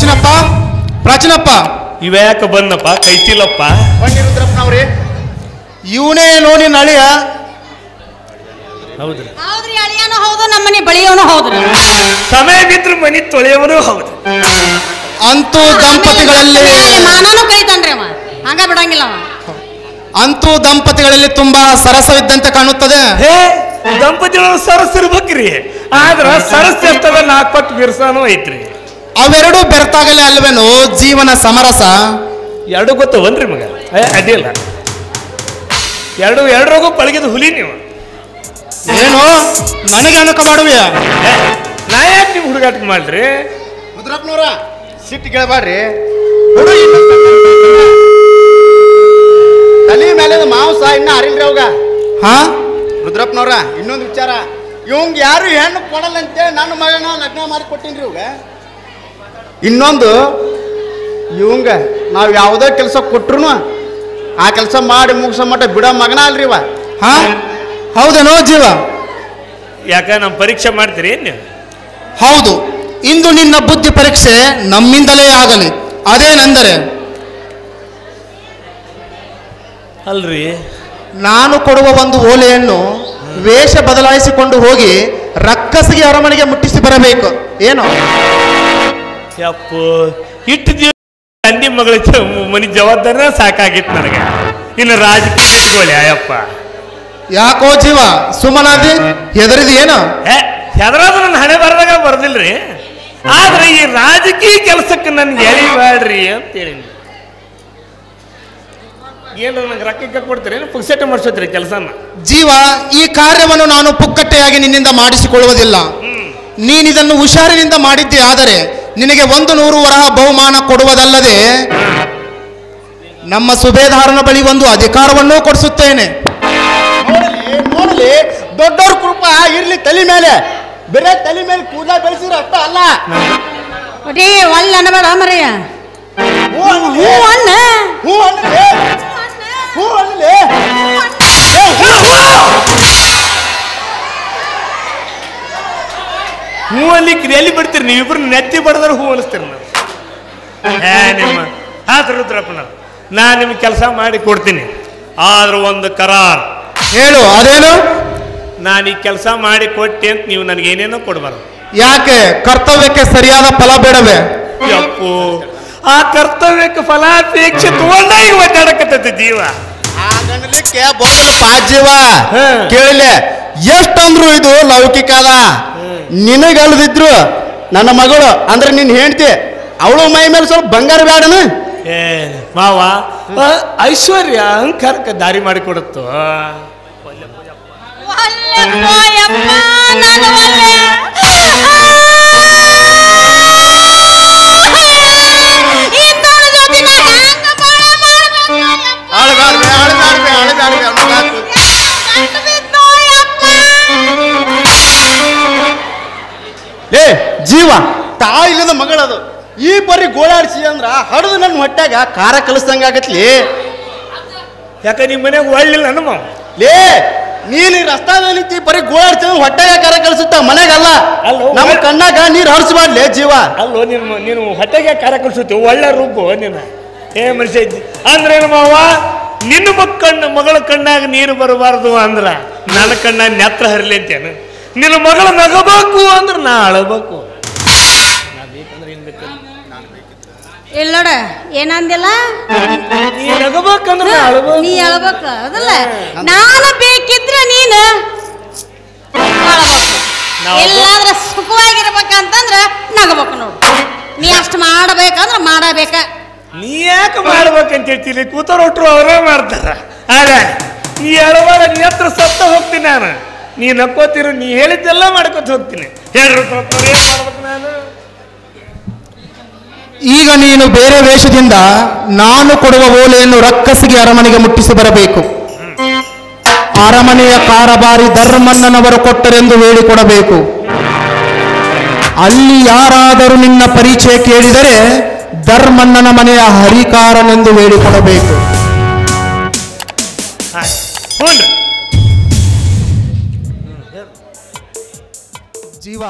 ಪ್ರಾಚೀನಪ್ಪ? ಪ್ರಾಚೀನಪ್ಪ. ಇವ್ಯಾಕ ಬಂದಪ್ಪ? ಕೈತಿಲ್ಲಪ್ಪ ಬನ್ನಿ ಇವನೇ ಇವನೇ ನೋಡಿ ನಳಿಯ. ಹೌದ್ರಿ. ಹೌದ್ರಿ ಅಳಿಯಾನು ಹೌದು ನಮ್ಮನೆ ಬಳಿಯೋನು ಹೌದ್ರಿ. ಸಮಯ ಬಿದ್ರು ಮನಿ ತೊಳೆಯವನು ಹೌದು. ಅಂತೂ ದಂಪತಿಗಳಲ್ಲಿ ಮಾನನು ಕೈತಾನ್ರಿ ಅವ. ಹಂಗ ಬಿಡಂಗಿಲ್ಲ ಅವ. ಅಂತೂ ದಂಪತಿಗಳಲ್ಲಿ ತುಂಬಾ ಸರಸವಿದ್ದಂತೆ ಕಾಣುತ್ತದೆ. ಹೇ ದಂಪತಿಗಳು ಸರಸ್ ಇರ್ಬೇಕ್ರಿ. ಆದ್ರ ಸರಸ್ ಎಷ್ಟದ ನಾಲ್ಕು ಪಟ್ಟು ಬಿರ್ಸಾನು ಐತ್ರಿ. ಅವೆರಡೂ ಬೆರ್ತಾಗಲೇ ಅಲ್ವೇನೋ ಜೀವನ ಸಮರಸ? ಎರಡು ಗೊತ್ತವನ್ರಿ ಮಗ. ಏ ಅಡ್ಡಿಲ್ಲ ಎರಡು ಎರಡರಿಗೂ ಪಳಗಿದ ಹುಲಿ ನೀವು. ಏನು? ನನಗೆ ಅನುಕ ಮಾಡುವ ನಾ ಯಾಕೆ ನೀವು ಹುಡುಗಾಟ ಮಾಡ್ರಿ? ಮುದ್ರಪ್ಪನವ್ರ ಸಿಟ್ಟು ಕೇಳಬೇಡ್ರಿ ತಲೆ ಮೇಲೆ ಮಾಂಸ ಇನ್ನ ಅರಿಲ್ರಿ ಅವಾಗ. ಹಾ? ರುದ್ರಪ್ಪನವ್ರ ಇನ್ನೊಂದು ವಿಚಾರ. ಇವಂಗ ಯಾರು ಹೆಣ್ಣು ಕೊಡಲ್ಲ ಅಂತೇಳಿ ನನ್ನ ಮಗನ ಲಗ್ನ ಮಾಡಿ ಕೊಟ್ಟಿನ್ರಿ ಇವಾಗ. ಇನ್ನೊಂದು ಇವಂಗ ನಾವು ಯಾವುದೇ ಕೆಲಸ ಕೊಟ್ರು ಆ ಕೆಲಸ ಮಾಡಿ ಮುಗಿಸೋ ಮಟ್ಟ ಬಿಡೋ ಮಗನ ಅಲ್ರಿ ಇವ. ಹಾ? ಹೌದೇನೋ ಜೀವ? ಯಾಕ ನಮ್ಮ ಪರೀಕ್ಷೆ ಮಾಡ್ತೀರಿ ನೀವು? ಹೌದು ಇಂದು ನಿನ್ನ ಬುದ್ಧಿ ಪರೀಕ್ಷೆ ನಮ್ಮಿಂದಲೇ ಆಗಲಿ. ಅದೇನೆಂದರೆ? ಅಲ್ರಿ. ನಾನು ಕೊಡುವ ಒಂದು ಓಲೆಯನ್ನು ವೇಷ ಬದಲಾಯಿಸಿಕೊಂಡು ಹೋಗಿ ರಕ್ಕಸಿಗೆ ಅರಮನೆಗೆ ಮುಟ್ಟಿಸಿ ಬರಬೇಕು. ಏನು? ಯಪ್ಪ ಇಟ್ಟು ದಿವಸ ತಂದಿ ಮಗಳ ಮನೆ ಜವಾಬ್ದಾರಿನ ಸಾಕಾಗಿತ್ತು ನನಗೆ. ಇನ್ನು ರಾಜಕೀಯ ಇಟ್ಕೊಳ್ಳಿ ಅಯ್ಯಪ್ಪ ಯಾಕೋ ಜೀವ ಸುಮನಾದಿ ಹೆದರಿದ ಏನು? ಏ ಹೆದರಾದ ನನ್ನ ಹಣೆ ಬರದಾಗ ಬರ್ದಿಲ್ರಿ. ಆದ್ರೆ ಈ ರಾಜಕೀಯ ಕೆಲಸಕ್ಕೆ ನನ್ಗೆ ಎಳಿಬೇಡ್ರಿ ಅಂತ ಹೇಳಿ ಏನು ನನಗೆ ರೊಕ್ಕ ಕೊಡ್ತೀರಿ? ಪುಕ್ಸೆಟ್ಟೆ ಮಾಡಿಸೋತ್ರಿ ಕೆಲಸನ? ಜೀವ ಈ ಕಾರ್ಯವನ್ನು ನಾನು ಪುಕ್ಕಟ್ಟೆಯಾಗಿ ನಿನ್ನಿಂದ ಮಾಡಿಸಿಕೊಳ್ಳುವುದಿಲ್ಲ. ನೀನಿದನ್ನು ಹುಷಾರಿನಿಂದ ಮಾಡಿದ್ದೆ ಆದರೆ ನಿನಗೆ ಒಂದು ನೂರು ವರಹ ಬಹುಮಾನ ಕೊಡುವುದಲ್ಲದೆ ನಮ್ಮ ಸುಬೇದಾರನ ಬಳಿ ಒಂದು ಅಧಿಕಾರವನ್ನೂ ಕೊಡಿಸುತ್ತೇನೆ. ನೋಡಲಿ ದೊಡ್ಡವ್ರ ಕೃಪ ಇರ್ಲಿ ತಲೆ ಮೇಲೆ. ಬೇರೆ ತಲೆ ಮೇಲೆ ಕೂದಲ ಬೆಳೆಸಿದ್ರೆ ಅಷ್ಟ ಅಲ್ಲ. ಒಳ್ಳೆ ಅನ್ನಬೇಡ ಮರೆಯ ಹೂ ಹೂ ಅನ್ನ ಹೂ ಅನ್ಲಿಕ್ಕೆ ಎಲ್ಲಿ ಬಿಡ್ತೀರಿ? ನೀವಿಬ್ರು ನೆತ್ತಿ ಬಡದ್ರೆ ಹೂ ಅನಿಸ್ತೀರಿ ನಾವು. ಹೇ ನಿಮ್ಮ ಆದ್ರೆ ರುದ್ರಪ್ಪನ ನಾ. ನಿಮ್ಗೆ ಕೆಲಸ ಮಾಡಿ ಕೊಡ್ತೀನಿ. ಆದ್ರೂ ಒಂದು ಕರಾರ್. ಹೇಳು ಅದೇನು? ನಾನು ಈ ಕೆಲಸ ಮಾಡಿ ಕೊಟ್ಟೆ ಅಂತ ನೀವು ನನಗೆ ಏನೇನೋ ಕೊಡಬಾರ್ದು. ಯಾಕೆ? ಕರ್ತವ್ಯಕ್ಕೆ ಸರಿಯಾದ ಫಲ ಬೇಡವೆ? ಯಪ್ಪು ಆ ಕರ್ತವ್ಯಕ್ಕೆ ಫಲಾಪೇಕ್ಷೆ ತಗೊಂಡ ಈಗ ಒದ್ದಾಡಕತ್ತೈತಿ ಜೀವ. ಆಗನ್ಲಿಕ್ಕೆ ಬೋಗಲು ಪಾಜೀವ ಹಾ. ಕೇಳಿಲೆ ಎಷ್ಟಂದ್ರು ಇದು ಲೌಕಿಕ ಅದ. ನಿನಗಲ್ದಿದ್ರು ನನ್ನ ಮಗಳು ಅಂದ್ರೆ ನೀನ್ ಹೆಂಡ್ತಿ ಅವಳು ಮೈ ಮೇಲೆ ಸ್ವಲ್ಪ ಬಂಗಾರ ಬೇಡನ ಏ ಮಾವ ಐಶ್ವರ್ಯ ಅಹಂಕಾರಕ್ಕೆ ದಾರಿ ಮಾಡಿ ಲೇ ಜೀವ. ತಾ ಇಲ್ಲದ ಮಗಳದು. ಈ ಬರೀ ಗೋಳಾಡ್ಸಿ ಅಂದ್ರ ಹಡದು ನನ್ನ ಹೊಟ್ಯಾಗ ಖಾರ ಕಲಿಸ್ದಂಗ ಆಗತ್ಲಿ? ಯಾಕೆ ನಿಮ್ಮ ಮನೆಗೆ ಒಳ್ಳಿಲ್ಲ ನಮ್ಮ ಮಾವ? ಲೇ ನೀನು ರಸ್ತಾದಲ್ಲಿ ನಿಂತಿ ಬರೀ ಗೋಳಾಡ್ಸಿ ಅಂದ್ರೆ ಹೊಟ್ಟೆಗ ಖಾರ ಕಲಿಸುತ್ತ ಮನೆಗಲ್ಲ? ಅಲ್ಲೋ, ನಮ್ಮ ಕಣ್ಣಾಗ ನೀರ್ ಹರಿಸ್ಬಾಡ್ಲೇ ಜೀವ? ಅಲ್ಲೋ ನೀನು ನೀನು ಹೊಟ್ಟೆಗೆ ಖಾರ ಕಲಿಸುತ್ತೆ ಒಳ್ಳೆ ರೂಪು ನಿನ್ನ ಏ ಮನುಷ್ಯ ಅಂದ್ರೆ ಮಾವ ನಿನ್ನ ಮಕ್ಕಣ್ಣ ಮಗಳ ಕಣ್ಣಾಗ ನೀರು ಬರಬಾರ್ದು ಅಂದ್ರ ನನ್ನ ಕಣ್ಣ ನೆತ್ರ ಹರಿಲಿ ಅಂತೇನು. ನಿನ್ನ ಮಗಳು ನಗಬೇಕು ಅಂದ್ರೆ ನಾ ಅಳಬೇಕು ಇಲ್ಲ ನೋಡ ಏನಂದಿಲ್ಲ? ನೀ ನಗಬೇಕಂದ್ರೆ ನಾ ಅಳಬೇಕು ಅದಲ್ಲ. ನಾನು ಬೇಕಿದ್ರೆ ನೀನು ಎಲ್ಲಾದ್ರ ಸುಖವಾಗಿರ್ಬೇಕಂತಂದ್ರ ನಗಬೇಕು ನೋಡು. ನೀ ಅಷ್ಟು ಮಾಡಬೇಕಂದ್ರ ಮಾಡಬೇಕ. ನೀ ಯಾಕೆ ಮಾಡ್ಬೇಕಂತ ಹೇಳ್ತೀನಿ ಕೂತವ್ರು ಒಟ್ರು ಅವರೇ ಮಾಡ್ತಾರ. ಆಗ ನೀ ಅಳಬಾರ ನೀ ಹತ್ರ ಸತ್ತ ಹೋಗ್ತೀನಿ ನಾನು. ನೀ ನಕ್ಕೋತಿರು ನೀ ಹೇಳಿದ್ದೆಲ್ಲ ಮಾಡ್ಕೊತ ಹೋಗ್ತೀನಿ. ಹೇಳ್ರಿ ಏನ್ ಮಾಡ್ಬೇಕು ನಾನು? ಈಗ ನೀನು ಬೇರೆ ವೇಷದಿಂದ ನಾನು ಕೊಡುವ ಓಲೆಯನ್ನು ರಕ್ಕಸಿಗೆ ಅರಮನೆಗೆ ಮುಟ್ಟಿಸಿ ಬರಬೇಕು. ಅರಮನೆಯ ಕಾರಬಾರಿ ಧರ್ಮಣ್ಣನವರು ಕೊಟ್ಟರೆಂದು ಹೇಳಿಕೊಡಬೇಕು. ಅಲ್ಲಿ ಯಾರಾದರೂ ನಿನ್ನ ಪರಿಚಯ ಕೇಳಿದರೆ ಧರ್ಮಣ್ಣನ ಮನೆಯ ಹರಿಕಾರನೆಂದು ಹೇಳಿಕೊಡಬೇಕು. ಹ್ಞೂ ಜೀವ